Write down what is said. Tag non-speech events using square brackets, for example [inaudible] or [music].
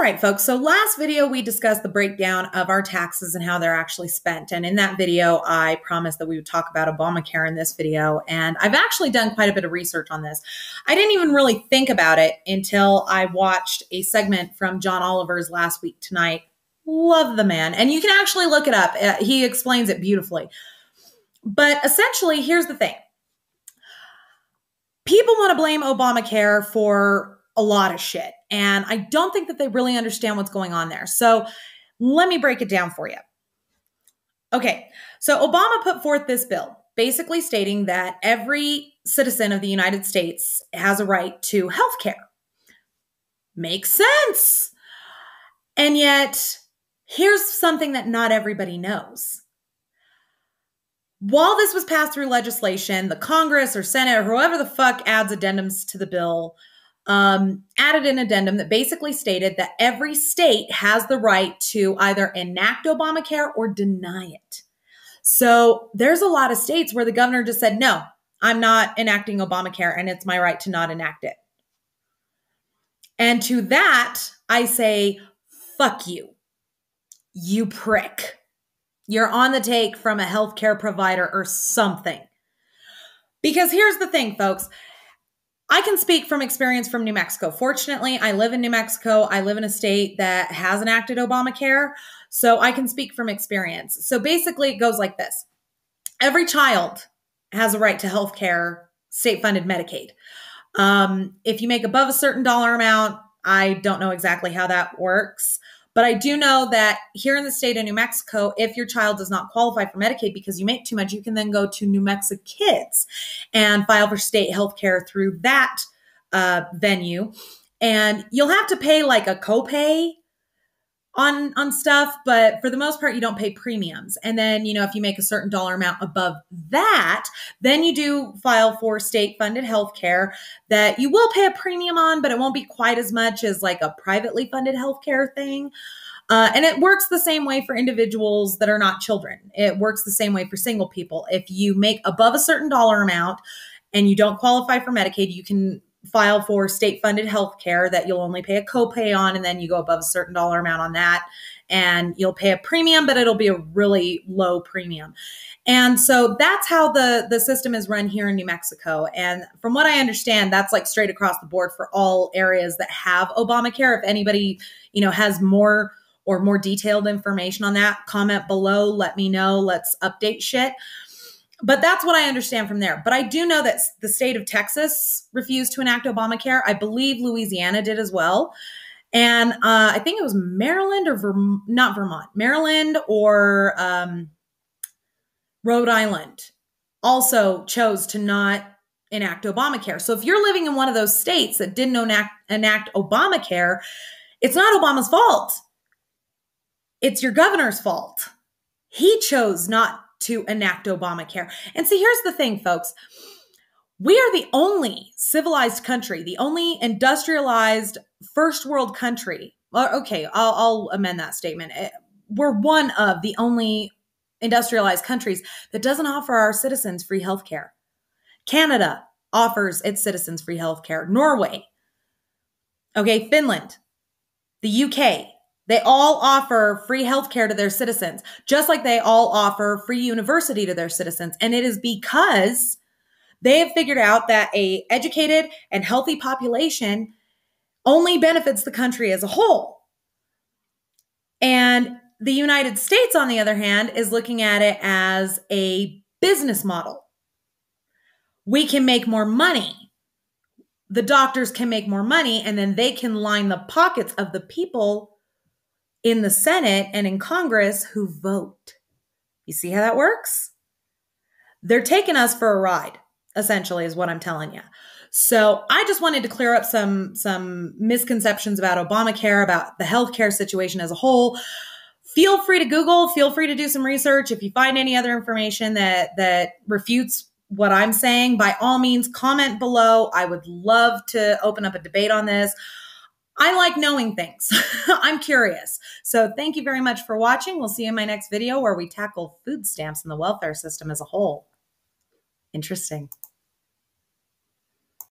Right, folks. So last video, we discussed the breakdown of our taxes and how they're actually spent. And in that video, I promised that we would talk about Obamacare in this video. And I've actually done quite a bit of research on this. I didn't even really think about it until I watched a segment from John Oliver's Last Week Tonight. Love the man. And you can actually look it up. Uh, he explains it beautifully. But essentially, here's the thing people want to blame Obamacare for a lot of shit. And I don't think that they really understand what's going on there. So let me break it down for you. Okay, so Obama put forth this bill basically stating that every citizen of the United States has a right to health care. Makes sense. And yet, here's something that not everybody knows. While this was passed through legislation, the Congress or Senate or whoever the fuck adds addendums to the bill um, added an addendum that basically stated that every state has the right to either enact Obamacare or deny it. So there's a lot of states where the governor just said, no, I'm not enacting Obamacare and it's my right to not enact it. And to that, I say, fuck you, you prick. You're on the take from a healthcare provider or something. Because here's the thing, folks I can speak from experience from New Mexico. Fortunately, I live in New Mexico. I live in a state that has enacted Obamacare. So I can speak from experience. So basically, it goes like this every child has a right to health care, state funded Medicaid. Um, if you make above a certain dollar amount, I don't know exactly how that works. But I do know that here in the state of New Mexico, if your child does not qualify for Medicaid because you make too much, you can then go to New Mexico Kids and file for state health care through that uh, venue. And you'll have to pay like a copay on on stuff but for the most part you don't pay premiums. And then you know if you make a certain dollar amount above that then you do file for state funded health care that you will pay a premium on but it won't be quite as much as like a privately funded health care thing. Uh, and it works the same way for individuals that are not children. It works the same way for single people. If you make above a certain dollar amount and you don't qualify for medicaid you can file for state funded health care that you'll only pay a copay on, and then you go above a certain dollar amount on that, and you'll pay a premium, but it'll be a really low premium. And so that's how the the system is run here in New Mexico. And from what I understand, that's like straight across the board for all areas that have Obamacare. If anybody, you know, has more or more detailed information on that, comment below, let me know, let's update shit but that's what I understand from there. But I do know that the state of Texas refused to enact Obamacare. I believe Louisiana did as well. And uh, I think it was Maryland or Verm- not Vermont, Maryland or um, Rhode Island also chose to not enact Obamacare. So if you're living in one of those states that didn't enact, enact Obamacare, it's not Obama's fault. It's your governor's fault. He chose not to enact Obamacare. And see, here's the thing, folks. We are the only civilized country, the only industrialized first world country. Okay, I'll, I'll amend that statement. Eh, we're one of the only industrialized countries that doesn't offer our citizens free health care. Canada offers its citizens free health care. Norway, okay, Finland, the UK, they all offer free healthcare to their citizens, just like they all offer free university to their citizens. And it is because they have figured out that a educated and healthy population only benefits the country as a whole. And the United States, on the other hand, is looking at it as a business model. We can make more money. The doctors can make more money, and then they can line the pockets of the people in the Senate and in Congress who vote. You see how that works? They're taking us for a ride, essentially, is what I'm telling you. So I just wanted to clear up some some misconceptions about Obamacare, about the healthcare situation as a whole. Feel free to Google, feel free to do some research. If you find any other information that that refutes what I'm saying, by all means, comment below. I would love to open up a debate on this. I like knowing things. [laughs] I'm curious. So thank you very much for watching. We'll see you in my next video where we tackle food stamps and the welfare system as a whole. Interesting.